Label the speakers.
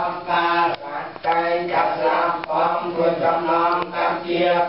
Speaker 1: อกาปัจจัยจากสามของควรจำนองตามเกียรติ